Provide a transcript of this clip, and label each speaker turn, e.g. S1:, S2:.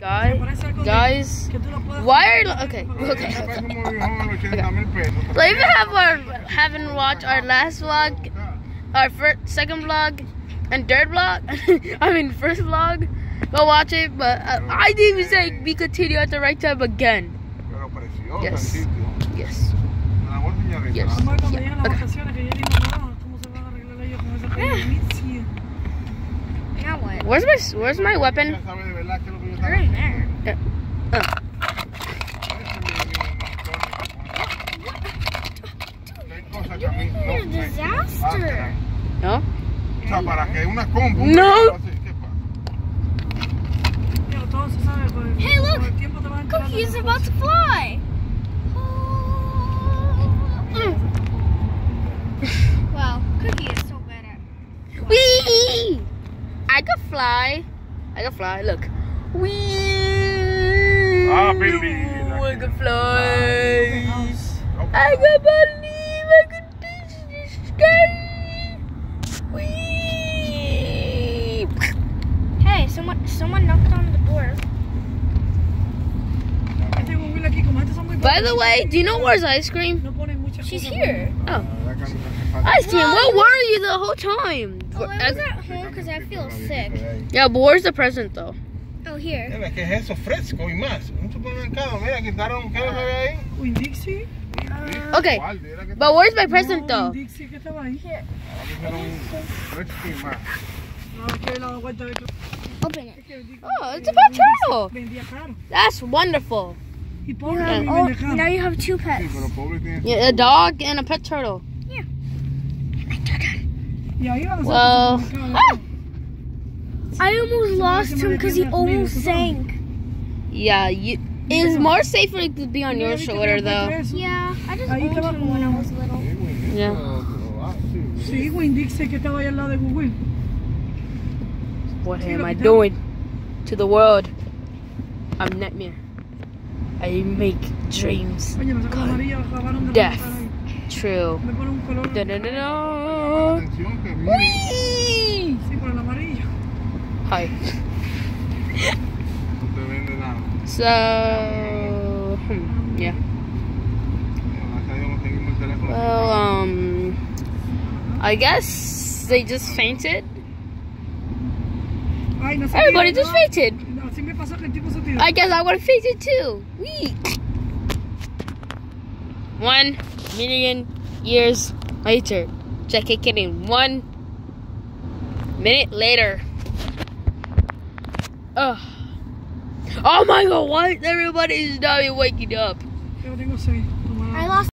S1: Guys, guys, why are okay, okay. So even have our haven't watched our last vlog, our first, second vlog, and third vlog. I mean first vlog. Go watch it. But uh, I didn't even say we continue at the right time again. Yes. Yes. Yes. Yeah. Okay. Where's my Where's my weapon?
S2: They're in there.
S1: Uh,
S2: You're a disaster.
S1: no.
S3: O sea, para que una compu.
S1: No.
S3: así, ¿qué pasa?
S4: Pero todo se sabe, con el,
S2: Hey, look.
S4: con el tiempo te
S2: Cookie is about to fly.
S1: Fly. I could fly. Look. Wee!
S3: Ah, baby.
S1: I could fly.
S4: cosas.
S1: I can believe I could touch the sky. Wee!
S2: Hey, someone, someone knocked on the door.
S4: Este Google aquí, como estos son muy
S1: By the way, do you know where's ice cream?
S4: No ponen muchas
S2: She's here.
S1: Oh.
S3: La verdad que no hace falta.
S1: Ice cream, where were you the whole time?
S2: Oh, I was at home because I feel sick.
S1: Yeah, but where's the present though?
S2: Oh, here.
S3: Mira, ¿qué es eso? Fresco y más. Un supermercado. Mira, quitaron. ¿Qué es lo que había ahí?
S4: Uh, Winn-Dixie.
S1: Okay,
S3: ¿Cuál? Era que
S1: but where's my present though?
S4: Dixie que estaba ahí.
S3: Dijeron ah, Fresco y más.
S4: No, es que he dado vuelta de
S2: Open it.
S4: es que Winn
S1: Oh, it's a pet turtle. That's wonderful.
S4: Y pobre
S1: Yeah.
S4: también
S2: Oh,
S4: vende caro.
S2: now you have two pets.
S3: pero pobre tiene.
S1: Yeah, a dog and a pet turtle.
S4: Yeah. ahí van a hacer
S1: Well,
S4: supermercado,
S1: ah,
S2: I almost lost him because he almost sank.
S1: yeah, you. It's more safer to be on your
S4: ¿Viste que
S1: shoulder though.
S2: Yeah, I just owned him when I was little.
S1: Yeah.
S3: eso, pero, ah, sí.
S4: Sí, Winn que estaba ahí al lado de Google.
S1: What am I doing to the world? I'm nightmare. I make dreams
S4: Oye, me sacó la
S1: God.
S4: amarilla, acabaron de
S1: Death. true. Da -da -da. Hi. So, hmm, yeah. Well, um, I guess they just fainted. Everybody just fainted.
S4: No, me pasó que tipo se.
S1: I guess I would have fainted too. Wee. One million years later. Check it kidding. One minute later. Ugh. Oh my god, why is everybody is not waking up?
S4: Yo tengo seis.
S2: I lost